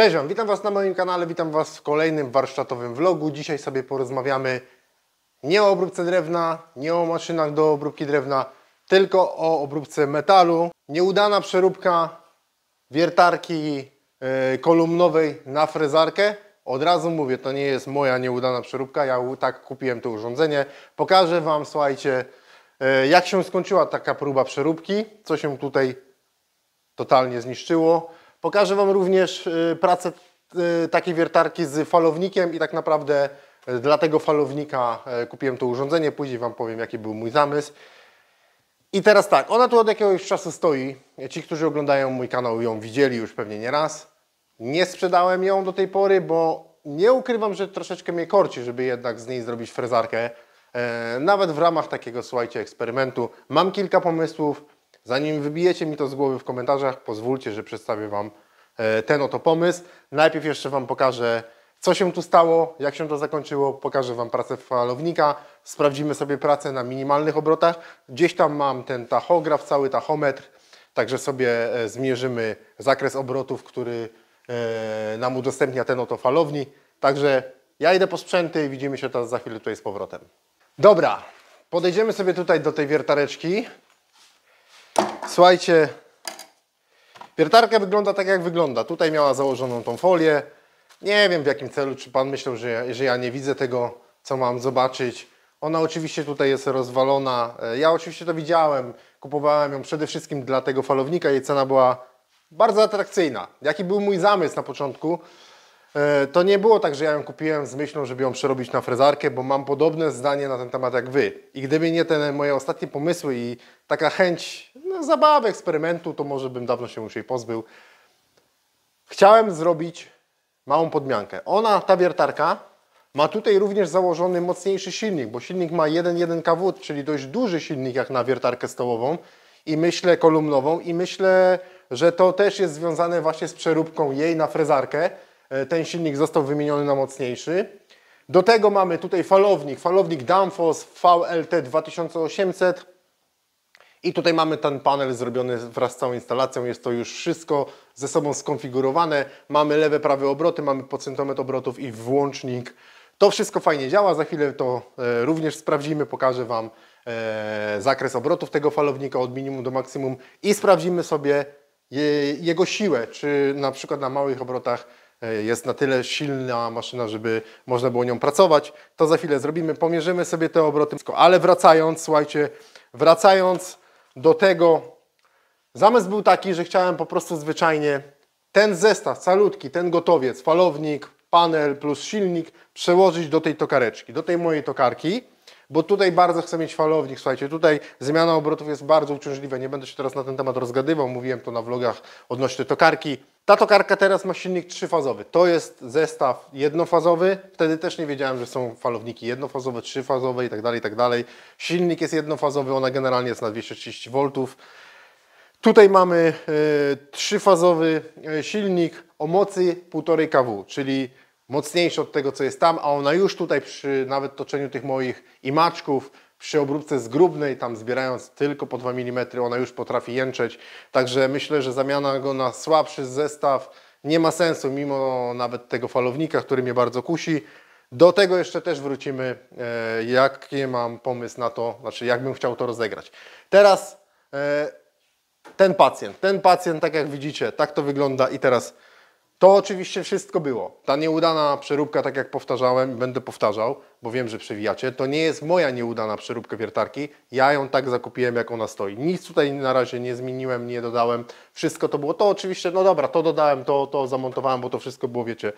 Cześć Wam, witam Was na moim kanale, witam Was w kolejnym warsztatowym vlogu. Dzisiaj sobie porozmawiamy nie o obróbce drewna, nie o maszynach do obróbki drewna, tylko o obróbce metalu. Nieudana przeróbka wiertarki e, kolumnowej na frezarkę. Od razu mówię, to nie jest moja nieudana przeróbka, ja tak kupiłem to urządzenie. Pokażę Wam, słuchajcie, e, jak się skończyła taka próba przeróbki, co się tutaj totalnie zniszczyło. Pokażę Wam również y, pracę y, takiej wiertarki z falownikiem i tak naprawdę y, dla tego falownika kupiłem to urządzenie. Później Wam powiem, jaki był mój zamysł. I teraz tak, ona tu od jakiegoś czasu stoi. Ci, którzy oglądają mój kanał, ją widzieli już pewnie nie raz. Nie sprzedałem ją do tej pory, bo nie ukrywam, że troszeczkę mnie korci, żeby jednak z niej zrobić frezarkę. E, nawet w ramach takiego, słuchajcie, eksperymentu. Mam kilka pomysłów. Zanim wybijecie mi to z głowy w komentarzach, pozwólcie, że przedstawię Wam e, ten oto pomysł. Najpierw jeszcze Wam pokażę, co się tu stało, jak się to zakończyło. Pokażę Wam pracę falownika. Sprawdzimy sobie pracę na minimalnych obrotach. Gdzieś tam mam ten tachograf, cały tachometr. Także sobie e, zmierzymy zakres obrotów, który e, nam udostępnia ten oto falownik. Także ja idę po sprzęty i widzimy się teraz za chwilę tutaj z powrotem. Dobra, podejdziemy sobie tutaj do tej wiertareczki. Słuchajcie, wiertarka wygląda tak jak wygląda. Tutaj miała założoną tą folię. Nie wiem w jakim celu, czy Pan myślał, że ja, że ja nie widzę tego, co mam zobaczyć. Ona oczywiście tutaj jest rozwalona. Ja oczywiście to widziałem. Kupowałem ją przede wszystkim dla tego falownika. Jej cena była bardzo atrakcyjna. Jaki był mój zamysł na początku? E, To nie było tak, że ja ją kupiłem z myślą, żeby ją przerobić na frezarkę, bo mam podobne zdanie na ten temat jak Wy. I gdyby nie te moje ostatnie pomysły i taka chęć no, zabawy, eksperymentu, to może bym dawno się już jej pozbył. Chciałem zrobić małą podmiankę. Ona, ta wiertarka, ma tutaj również założony mocniejszy silnik, bo silnik ma 1.1 kW, czyli dość duży silnik jak na wiertarkę stołową i myślę kolumnową i myślę, że to też jest związane właśnie z przeróbką jej na frezarkę. E, Ten silnik został wymieniony na mocniejszy. Do tego mamy tutaj falownik, falownik Danfoss VLT 2800 i tutaj mamy ten panel zrobiony wraz z całą instalacją. Jest to już wszystko ze sobą skonfigurowane. Mamy lewe, prawe obroty, mamy podcentometr obrotów i włącznik. To wszystko fajnie działa. Za chwilę to e, również sprawdzimy. Pokażę Wam e, zakres obrotów tego falownika od minimum do maksimum i sprawdzimy sobie je, jego siłę. Czy na przykład na małych obrotach jest na tyle silna maszyna, żeby można było nią pracować. To za chwilę zrobimy. Pomierzymy sobie te obroty. Ale wracając, słuchajcie, wracając do tego, zamysł był taki, że chciałem po prostu zwyczajnie ten zestaw calutki, ten gotowiec, falownik, panel plus silnik przełożyć do tej tokareczki, do tej mojej tokarki, bo tutaj bardzo chcę mieć falownik, słuchajcie, tutaj zmiana obrotów jest bardzo uciążliwa, nie będę się teraz na ten temat rozgadywał, mówiłem to na vlogach odnośnie tokarki. Ta tokarka teraz ma silnik trzyfazowy, to jest zestaw jednofazowy, wtedy też nie wiedziałem, że są falowniki jednofazowe, trzyfazowe i tak dalej, i tak. Silnik jest jednofazowy, ona generalnie jest na 230 V. Tutaj mamy e, trzyfazowy e, silnik o mocy 1,5 kW, czyli mocniejszy od tego, co jest tam, a ona już tutaj przy nawet toczeniu tych moich imaczków, przy obróbce zgrubnej, tam zbierając tylko po 2 mm, ona już potrafi jęczeć. Także myślę, że zamiana go na słabszy zestaw nie ma sensu, mimo nawet tego falownika, który mnie bardzo kusi. Do tego jeszcze też wrócimy, e, jaki mam pomysł na to, znaczy jak bym chciał to rozegrać. Teraz e, ten pacjent, ten pacjent, tak jak widzicie, tak to wygląda i teraz to oczywiście wszystko było. Ta nieudana przeróbka, tak jak powtarzałem, będę powtarzał, bo wiem, że przewijacie, to nie jest moja nieudana przeróbka wiertarki. Ja ją tak zakupiłem, jak ona stoi. Nic tutaj na razie nie zmieniłem, nie dodałem. Wszystko to było. To oczywiście, no dobra, to dodałem, to, to zamontowałem, bo to wszystko było, wiecie,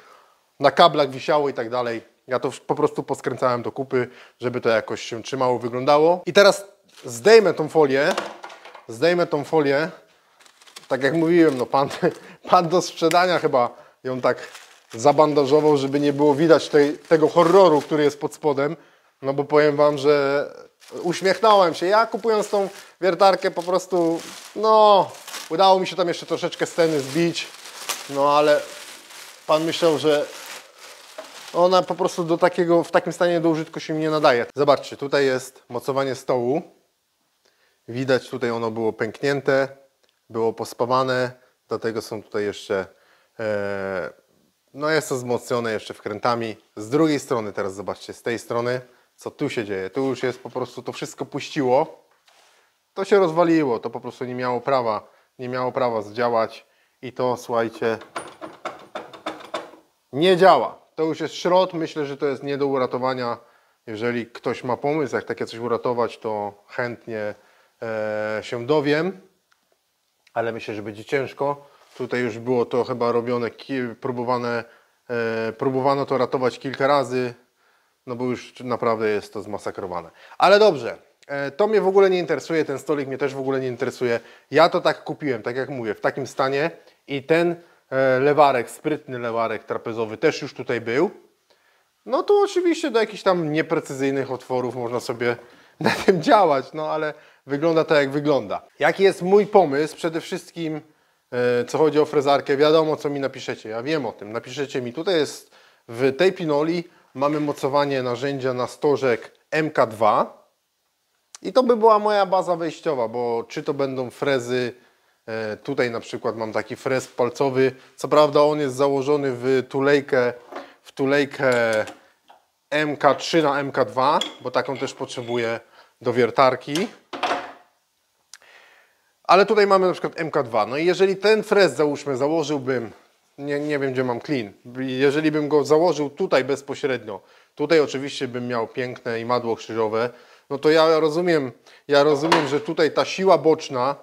na kablach wisiało i tak dalej. Ja to po prostu poskręcałem do kupy, żeby to jakoś się trzymało, wyglądało. I teraz zdejmę tą folię, zdejmę tą folię, tak jak mówiłem, no pan, pan do sprzedania chyba ją tak zabandażował, żeby nie było widać tej, tego horroru, który jest pod spodem. No bo powiem Wam, że uśmiechnąłem się. Ja kupując tą wiertarkę po prostu, no, udało mi się tam jeszcze troszeczkę sceny zbić, no ale pan myślał, że ona po prostu do takiego, w takim stanie do użytku się nie nadaje. Zobaczcie, tutaj jest mocowanie stołu. Widać tutaj ono było pęknięte, było pospawane, dlatego są tutaj jeszcze No jest to wzmocnione jeszcze wkrętami. Z drugiej strony teraz zobaczcie, z tej strony, co tu się dzieje. Tu już jest po prostu, to wszystko puściło. To się rozwaliło, to po prostu nie miało prawa, nie miało prawa zdziałać. I to, słuchajcie, nie działa. To już jest szrot, myślę, że to jest nie do uratowania. Jeżeli ktoś ma pomysł, jak takie coś uratować, to chętnie e, się dowiem, ale myślę, że będzie ciężko. Tutaj już było to chyba robione, próbowane, e, próbowano to ratować kilka razy, no bo już naprawdę jest to zmasakrowane. Ale dobrze, e, to mnie w ogóle nie interesuje, ten stolik mnie też w ogóle nie interesuje. Ja to tak kupiłem, tak jak mówię, w takim stanie i ten e, lewarek, sprytny lewarek trapezowy też już tutaj był. No to oczywiście do jakichś tam nieprecyzyjnych otworów można sobie na tym działać, no ale wygląda tak jak wygląda. Jaki jest mój pomysł? Przede wszystkim co chodzi o frezarkę, wiadomo co mi napiszecie, ja wiem o tym. Napiszecie mi, tutaj jest w tej pinoli mamy mocowanie narzędzia na stożek MK2 i to by była moja baza wejściowa, bo czy to będą frezy, e, tutaj na przykład mam taki frez palcowy, co prawda on jest założony w tulejkę, w tulejkę MK3 na MK2, bo taką też potrzebuję do wiertarki. Ale tutaj mamy na przykład MK2. No i jeżeli ten frez załóżmy założyłbym, nie, nie wiem gdzie mam clean, jeżeli bym go założył tutaj bezpośrednio, tutaj oczywiście bym miał piękne imadło krzyżowe, no to ja rozumiem, ja rozumiem, że tutaj ta siła boczna,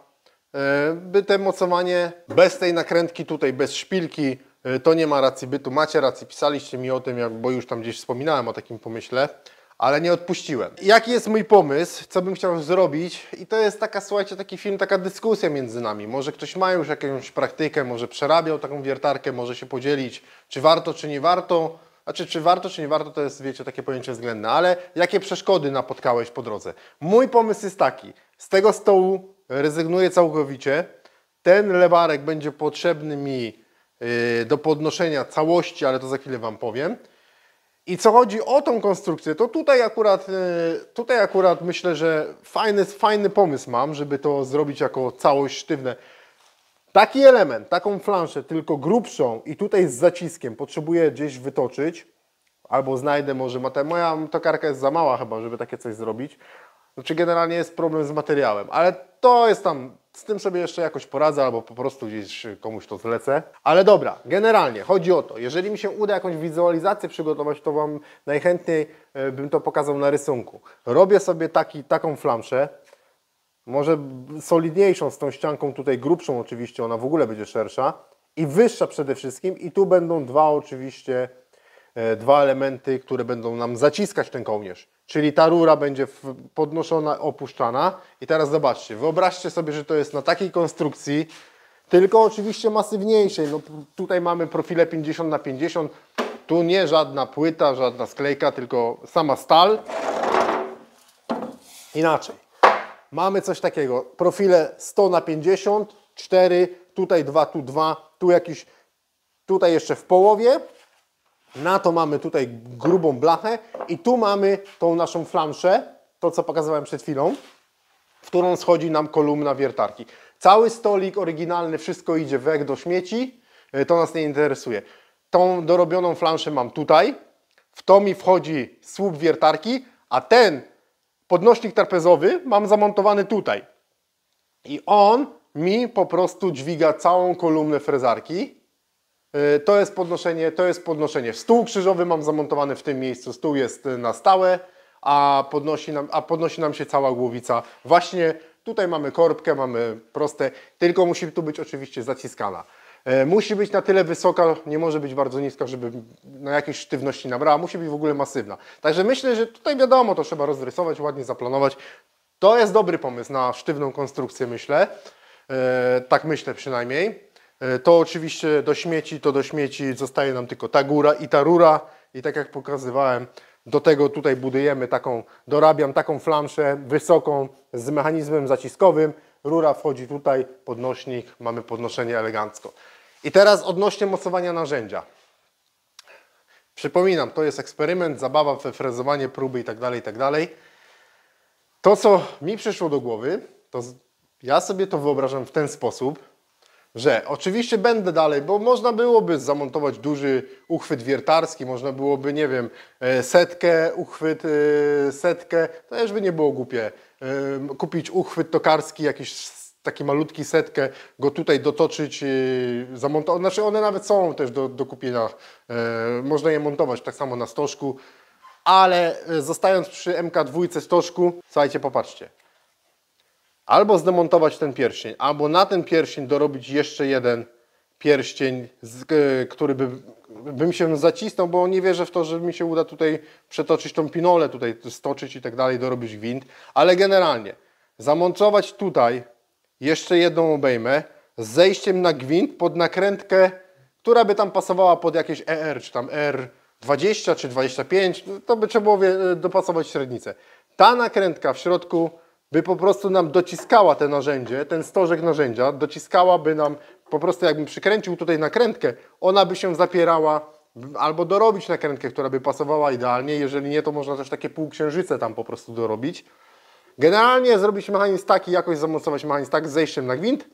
e, by te mocowanie bez tej nakrętki tutaj, bez szpilki, e, to nie ma racji bytu. Macie rację, pisaliście mi o tym, bo już tam gdzieś wspominałem o takim pomyśle, ale nie odpuściłem. Jaki jest mój pomysł, co bym chciał zrobić? I to jest taka, słuchajcie, taki film, taka dyskusja między nami. Może ktoś ma już jakąś praktykę, może przerabiał taką wiertarkę, może się podzielić, czy warto, czy nie warto. Znaczy, czy warto, czy nie warto, to jest, wiecie, takie pojęcie względne, ale jakie przeszkody napotkałeś po drodze? Mój pomysł jest taki, z tego stołu rezygnuję całkowicie, ten lewarek będzie potrzebny mi yy, do podnoszenia całości, ale to za chwilę Wam powiem. I co chodzi o tą konstrukcję, to tutaj akurat, yy, tutaj akurat myślę, że fajny, fajny pomysł mam, żeby to zrobić jako całość sztywne. Taki element, taką flanszę, tylko grubszą i tutaj z zaciskiem potrzebuję gdzieś wytoczyć, albo znajdę może, mate- moja tokarka jest za mała chyba, żeby takie coś zrobić. Znaczy generalnie jest problem z materiałem, ale to jest tam, z tym sobie jeszcze jakoś poradzę, albo po prostu gdzieś komuś to zlecę. Ale dobra, generalnie chodzi o to, jeżeli mi się uda jakąś wizualizację przygotować, to Wam najchętniej e, bym to pokazał na rysunku. Robię sobie taki, taką flamszę, może solidniejszą z tą ścianką tutaj grubszą oczywiście, ona w ogóle będzie szersza i wyższa przede wszystkim i tu będą dwa oczywiście, e, dwa elementy, które będą nam zaciskać ten kołnierz. Czyli ta rura będzie podnoszona, opuszczana i teraz zobaczcie, wyobraźcie sobie, że to jest na takiej konstrukcji, tylko oczywiście masywniejszej. No, tutaj mamy profile 50 na 50 tu nie żadna płyta, żadna sklejka, tylko sama stal. Inaczej. Mamy coś takiego, profile 100 na 50, 4, tutaj 2, tu 2, tu jakiś, tutaj jeszcze w połowie. Na to mamy tutaj grubą blachę i tu mamy tą naszą flanszę, to co pokazywałem przed chwilą, w którą schodzi nam kolumna wiertarki. Cały stolik oryginalny, wszystko idzie weg do śmieci, e, to nas nie interesuje. Tą dorobioną flanszę mam tutaj, w to mi wchodzi słup wiertarki, a ten podnośnik trapezowy mam zamontowany tutaj. I on mi po prostu dźwiga całą kolumnę frezarki. Yy, To jest podnoszenie, to jest podnoszenie. Stół krzyżowy mam zamontowany w tym miejscu. Stół jest y, na stałe, a podnosi nam, a podnosi nam się cała głowica. Właśnie tutaj mamy korbkę, mamy proste, tylko musi tu być oczywiście zaciskana. E, Musi być na tyle wysoka, nie może być bardzo niska, żeby na jakiejś sztywności nabrała, musi być w ogóle masywna. Także myślę, że tutaj wiadomo, to trzeba rozrysować, ładnie zaplanować. To jest dobry pomysł na sztywną konstrukcję, myślę. E, tak myślę przynajmniej. E, To oczywiście do śmieci, to do śmieci zostaje nam tylko ta góra i ta rura. I tak jak pokazywałem, do tego tutaj budujemy taką, dorabiam taką flamszę wysoką z mechanizmem zaciskowym. Rura wchodzi tutaj, podnośnik, mamy podnoszenie elegancko. I teraz odnośnie mocowania narzędzia. Przypominam, to jest eksperyment, zabawa frezowanie, próby itd., itd. To, co mi przyszło do głowy, to ja sobie to wyobrażam w ten sposób, że oczywiście będę dalej, bo można byłoby zamontować duży uchwyt wiertarski, można byłoby, nie wiem, e, setkę, uchwyt, e, setkę, to też by nie było głupie. E, Kupić uchwyt tokarski, jakiś taki malutki setkę, go tutaj dotoczyć, zamontować. Znaczy one nawet są też do, do kupienia, można je montować tak samo na stożku, ale zostając przy MK2 stożku, słuchajcie, popatrzcie albo zdemontować ten pierścień, albo na ten pierścień dorobić jeszcze jeden pierścień, e, który by, bym się zacisnął, bo nie wierzę w to, że mi się uda tutaj przetoczyć tą pinolę, tutaj stoczyć i tak dalej, dorobić gwint, ale generalnie zamontować tutaj jeszcze jedną obejmę z zejściem na gwint pod nakrętkę, która by tam pasowała pod jakieś ER, czy tam R20 czy 25, no to by trzeba było dopasować średnicę. Ta nakrętka w środku by po prostu nam dociskała te narzędzie, ten stożek narzędzia, dociskałaby nam, po prostu jakbym przykręcił tutaj nakrętkę, ona by się zapierała, albo dorobić nakrętkę, która by pasowała idealnie, jeżeli nie, to można też takie półksiężyce tam po prostu dorobić. Generalnie zrobić mechanizm taki, jakoś zamocować mechanizm tak z zejściem na gwint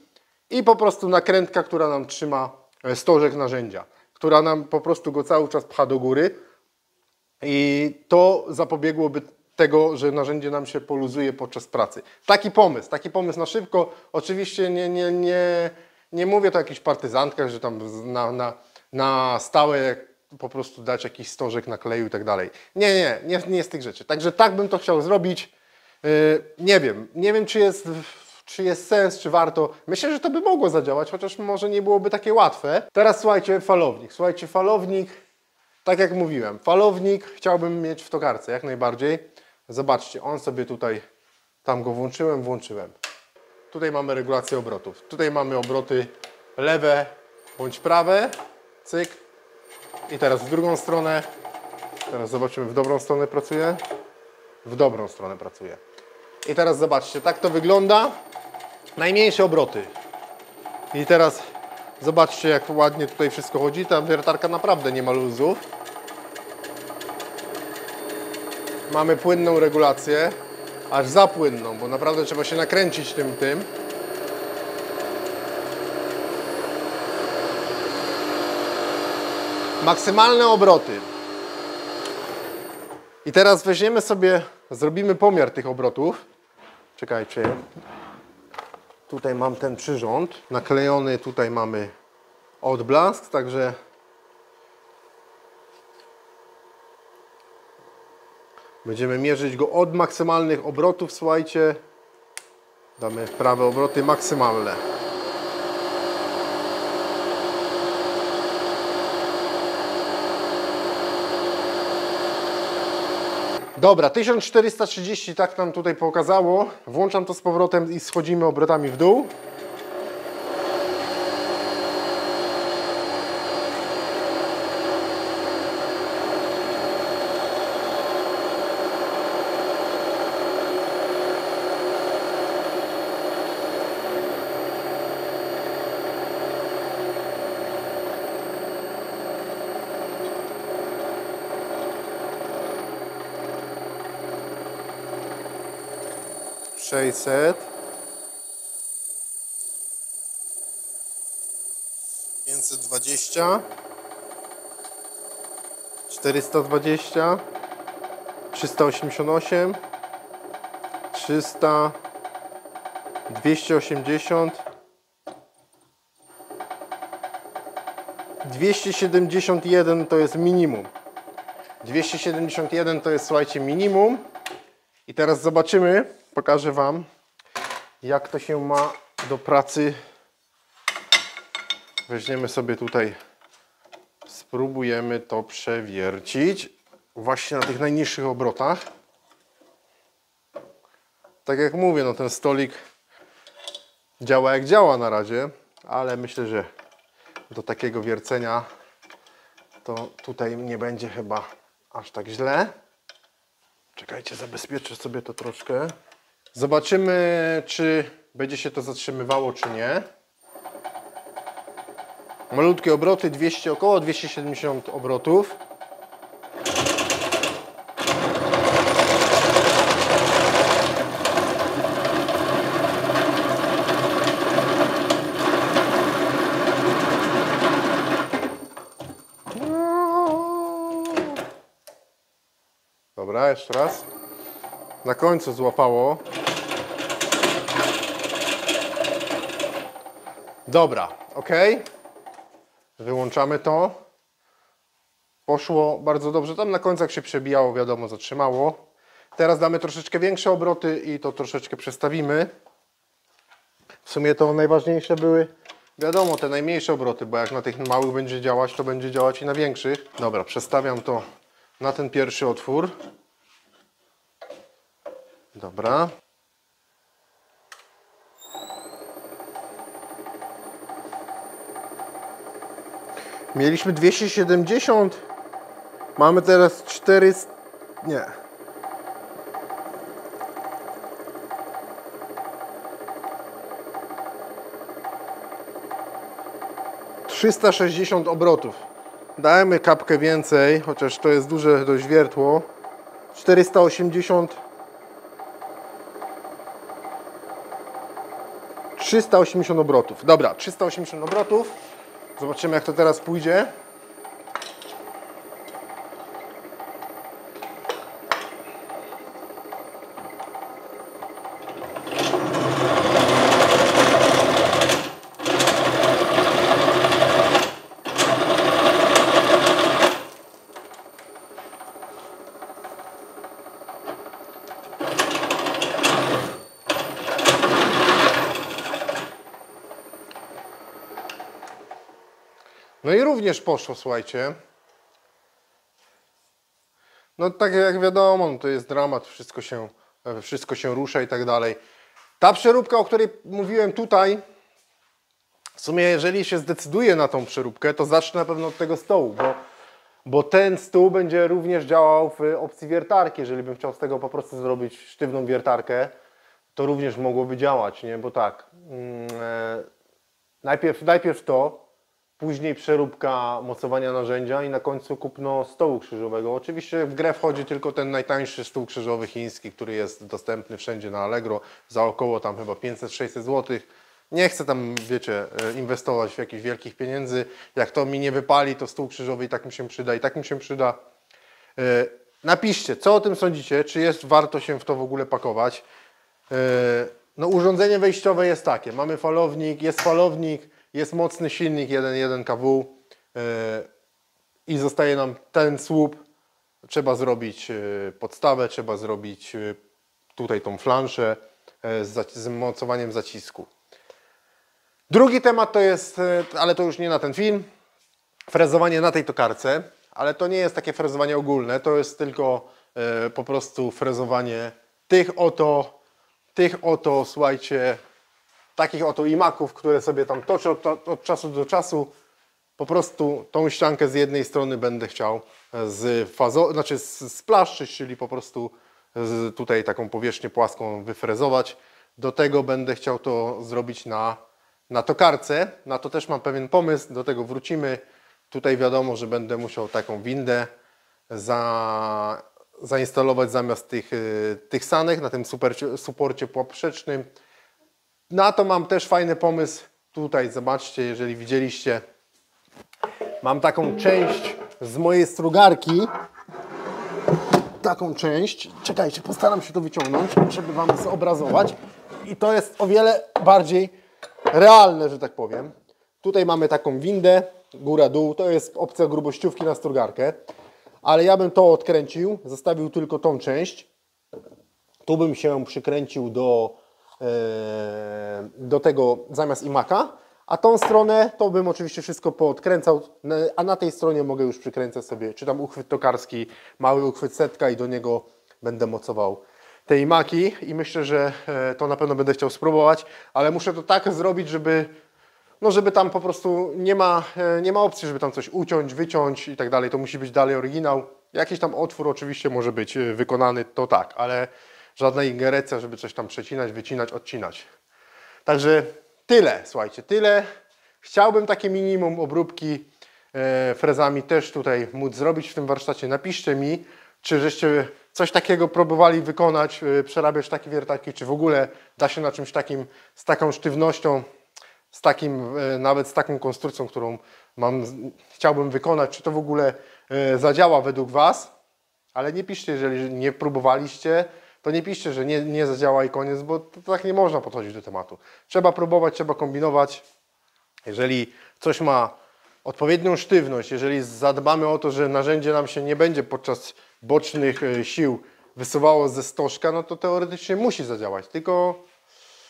i po prostu nakrętka, która nam trzyma e, stożek narzędzia, która nam po prostu go cały czas pcha do góry i to zapobiegłoby tego, że narzędzie nam się poluzuje podczas pracy. Taki pomysł, taki pomysł na szybko. Oczywiście nie, nie, nie, nie mówię to o jakichś partyzantkach, że tam na, na, na stałe po prostu dać jakiś stożek nakleju i tak dalej. Nie, nie, nie, nie z tych rzeczy. Także tak bym to chciał zrobić. Yy, nie wiem, nie wiem czy jest, czy jest sens, czy warto. Myślę, że to by mogło zadziałać, chociaż może nie byłoby takie łatwe. Teraz słuchajcie, falownik. Słuchajcie, falownik, tak jak mówiłem, falownik chciałbym mieć w tokarce jak najbardziej. Zobaczcie, on sobie tutaj, tam go włączyłem, włączyłem. Tutaj mamy regulację obrotów. Tutaj mamy obroty lewe bądź prawe. Cyk. I teraz w drugą stronę. Teraz zobaczymy, w dobrą stronę pracuje. W dobrą stronę pracuje. I teraz zobaczcie, tak to wygląda. Najmniejsze obroty. I teraz zobaczcie, jak ładnie tutaj wszystko chodzi. Ta wiertarka naprawdę nie ma luzów. Mamy płynną regulację, aż za płynną, bo naprawdę trzeba się nakręcić tym tym. Maksymalne obroty. I teraz weźmiemy sobie, zrobimy pomiar tych obrotów. Czekajcie. Tutaj mam ten przyrząd naklejony, tutaj mamy odblask, także Będziemy mierzyć go od maksymalnych obrotów, słuchajcie. Damy prawe obroty maksymalne. Dobra, 1430 tak nam tutaj pokazało. Włączam to z powrotem i schodzimy obrotami w dół. 600 520 420 388 300 280 271 to jest minimum. 271 to jest słuchajcie minimum. I teraz zobaczymy pokażę Wam, jak to się ma do pracy. Weźmiemy sobie tutaj, spróbujemy to przewiercić właśnie na tych najniższych obrotach. Tak jak mówię, no ten stolik działa jak działa na razie, ale myślę, że do takiego wiercenia to tutaj nie będzie chyba aż tak źle. Czekajcie, zabezpieczę sobie to troszkę. Zobaczymy, czy będzie się to zatrzymywało, czy nie. Malutkie obroty, 200, około 270 obrotów. Dobra, jeszcze raz. Na końcu złapało. Dobra, ok. Wyłączamy to. Poszło bardzo dobrze. Tam na końcach się przebijało, wiadomo, zatrzymało. Teraz damy troszeczkę większe obroty i to troszeczkę przestawimy. W sumie to najważniejsze były, wiadomo, te najmniejsze obroty, bo jak na tych małych będzie działać, to będzie działać i na większych. Dobra, przestawiam to na ten pierwszy otwór. Dobra. Mieliśmy 270. Mamy teraz 400. Nie. Trzysta sześćdziesiąt obrotów. Dajmy kapkę więcej, chociaż to jest duże dość wiertło. 480 380 obrotów. Dobra, 380 obrotów. Zobaczymy jak to teraz pójdzie. Również poszło, słuchajcie. No tak jak wiadomo, no to jest dramat, wszystko się, wszystko się rusza i tak dalej. Ta przeróbka, o której mówiłem tutaj, w sumie jeżeli się zdecyduje na tą przeróbkę, to zacznę na pewno od tego stołu, bo, bo ten stół będzie również działał w opcji wiertarki. Jeżeli bym chciał z tego po prostu zrobić sztywną wiertarkę, to również mogłoby działać, nie? Bo tak, e, najpierw, najpierw to, Później przeróbka mocowania narzędzia i na końcu kupno stołu krzyżowego. Oczywiście w grę wchodzi tylko ten najtańszy stół krzyżowy chiński, który jest dostępny wszędzie na Allegro za około tam chyba 500-600 zł. Nie chcę tam, wiecie, e, inwestować w jakichś wielkich pieniędzy. Jak to mi nie wypali, to stół krzyżowy i tak mi się przyda, i tak mi się przyda. E, napiszcie, co o tym sądzicie, czy jest warto się w to w ogóle pakować. E, no urządzenie wejściowe jest takie, mamy falownik, jest falownik, jest mocny silnik 1.1 kW yy, i zostaje nam ten słup. Trzeba zrobić yy, podstawę, trzeba zrobić yy, tutaj tą flanszę z mocowaniem zacisku. Drugi temat to jest, ale to już nie na ten film, frezowanie na tej tokarce, ale to nie jest takie frezowanie ogólne, to jest tylko po prostu frezowanie tych oto, tych oto, słuchajcie, takich oto imaków, które sobie tam toczę od, od, czasu do czasu. Po prostu tą ściankę z jednej strony będę chciał z fazo, znaczy splaszczyć, czyli po prostu tutaj taką powierzchnię płaską wyfrezować. Do tego będę chciał to zrobić na, na tokarce. Na to też mam pewien pomysł, do tego wrócimy. Tutaj wiadomo, że będę musiał taką windę za, zainstalować zamiast tych, y, tych sanek na tym super, suporcie poprzecznym. Na to mam też fajny pomysł. Tutaj zobaczcie, jeżeli widzieliście, mam taką część z mojej strugarki. Taką część. Czekajcie, postaram się to wyciągnąć, żeby Wam zobrazować. I to jest o wiele bardziej realne, że tak powiem. Tutaj mamy taką windę, góra-dół. To jest opcja grubościówki na strugarkę. Ale ja bym to odkręcił, zostawił tylko tą część. Tu bym się przykręcił do do tego zamiast imaka, a tą stronę to bym oczywiście wszystko poodkręcał, a na tej stronie mogę już przykręcać sobie, czy tam uchwyt tokarski, mały uchwyt setka i do niego będę mocował te imaki i myślę, że e, to na pewno będę chciał spróbować, ale muszę to tak zrobić, żeby no żeby tam po prostu nie ma, e, nie ma opcji, żeby tam coś uciąć, wyciąć i tak dalej. To musi być dalej oryginał. Jakiś tam otwór oczywiście może być wykonany, to tak, ale żadna ingerencja, żeby coś tam przecinać, wycinać, odcinać. Także tyle, słuchajcie, tyle. Chciałbym takie minimum obróbki e, frezami też tutaj móc zrobić w tym warsztacie. Napiszcie mi, czy żeście coś takiego próbowali wykonać, e, przerabiać takie wiertarki, czy w ogóle da się na czymś takim z taką sztywnością z takim, e, nawet z taką konstrukcją, którą mam, chciałbym wykonać, czy to w ogóle zadziała według Was, ale nie piszcie, jeżeli nie próbowaliście, to nie piszcie, że nie, nie zadziała i koniec, bo to tak nie można podchodzić do tematu. Trzeba próbować, trzeba kombinować. Jeżeli coś ma odpowiednią sztywność, jeżeli zadbamy o to, że narzędzie nam się nie będzie podczas bocznych e, sił wysuwało ze stożka, no to teoretycznie musi zadziałać. Tylko,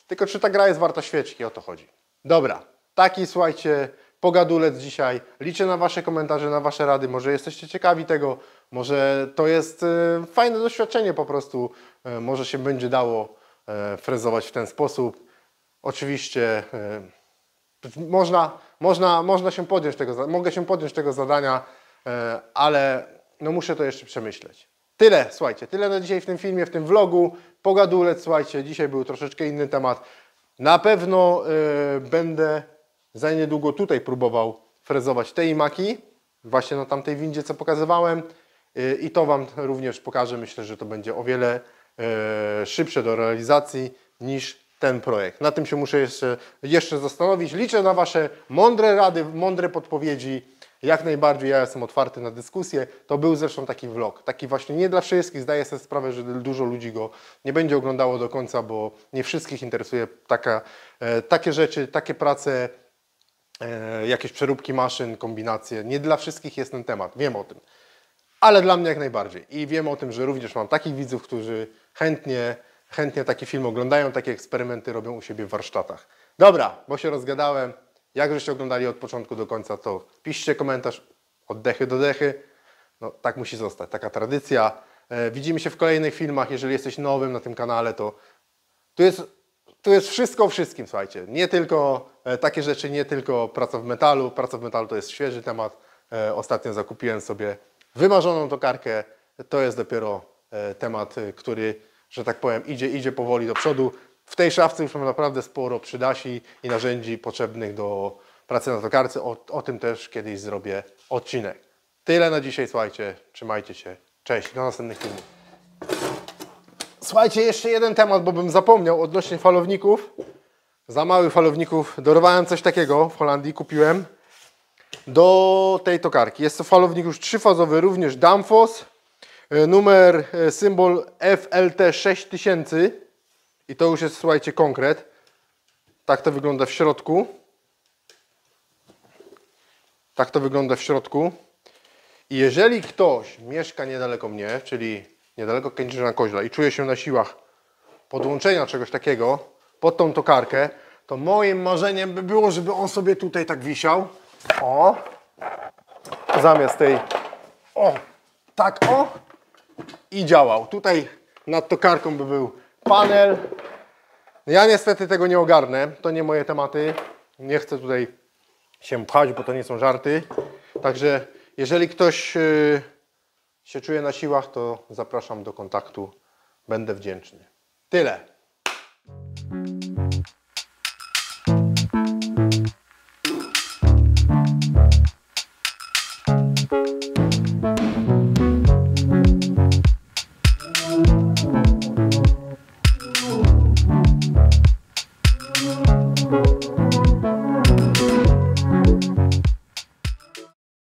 tylko czy ta gra jest warta świeczki, o to chodzi. Dobra, taki słuchajcie, pogadulec dzisiaj. Liczę na Wasze komentarze, na Wasze rady. Może jesteście ciekawi tego, może to jest e, fajne doświadczenie po prostu. E, może się będzie dało e, frezować w ten sposób. Oczywiście e, można, można, można się podjąć tego, mogę się podjąć tego zadania, ale no muszę to jeszcze przemyśleć. Tyle, słuchajcie, tyle na dzisiaj w tym filmie, w tym vlogu. Pogadulec, słuchajcie, dzisiaj był troszeczkę inny temat. Na pewno będę za niedługo tutaj próbował frezować te imaki, właśnie na tamtej windzie, co pokazywałem. I to Wam również pokażę. Myślę, że to będzie o wiele szybsze do realizacji niż ten projekt. Na tym się muszę jeszcze, jeszcze zastanowić. Liczę na Wasze mądre rady, mądre podpowiedzi. Jak najbardziej ja jestem otwarty na dyskusję. To był zresztą taki vlog. Taki właśnie nie dla wszystkich. Zdaję sobie sprawę, że dużo ludzi go nie będzie oglądało do końca, bo nie wszystkich interesuje taka, e, takie rzeczy, takie prace, e, jakieś przeróbki maszyn, kombinacje. Nie dla wszystkich jest ten temat. Wiem o tym. Ale dla mnie jak najbardziej. I wiem o tym, że również mam takich widzów, którzy chętnie, chętnie taki film oglądają, takie eksperymenty robią u siebie w warsztatach. Dobra, bo się rozgadałem. Jak żeście oglądali od początku do końca, to piszcie komentarz od dechy do dechy. No, tak musi zostać, taka tradycja. E, widzimy się w kolejnych filmach. Jeżeli jesteś nowym na tym kanale, to tu jest, tu jest wszystko o wszystkim, słuchajcie. Nie tylko e, takie rzeczy, nie tylko praca w metalu. Praca w metalu to jest świeży temat. E, ostatnio zakupiłem sobie wymarzoną tokarkę. To jest dopiero e, temat, e, który, że tak powiem, idzie, idzie powoli do przodu. W tej szafce już mam naprawdę sporo przydasi i narzędzi potrzebnych do pracy na tokarce. O, o tym też kiedyś zrobię odcinek. Tyle na dzisiaj, słuchajcie. Trzymajcie się. Cześć, do następnych filmów. Słuchajcie, jeszcze jeden temat, bo bym zapomniał odnośnie falowników. Za małych falowników dorwałem coś takiego w Holandii, kupiłem do tej tokarki. Jest to falownik już trzyfazowy, również Danfoss. E, Numer, e, symbol FLT 6000 i to już jest, słuchajcie, konkret. Tak to wygląda w środku. Tak to wygląda w środku. I jeżeli ktoś mieszka niedaleko mnie, czyli niedaleko Kędzierzyna Koźla i czuje się na siłach podłączenia czegoś takiego pod tą tokarkę, to moim marzeniem by było, żeby on sobie tutaj tak wisiał. O! Zamiast tej. O! Tak o! I działał. Tutaj nad tokarką by był panel. Ja niestety tego nie ogarnę. To nie moje tematy. Nie chcę tutaj się pchać, bo to nie są żarty. Także jeżeli ktoś yy, się czuje na siłach, to zapraszam do kontaktu. Będę wdzięczny. Tyle.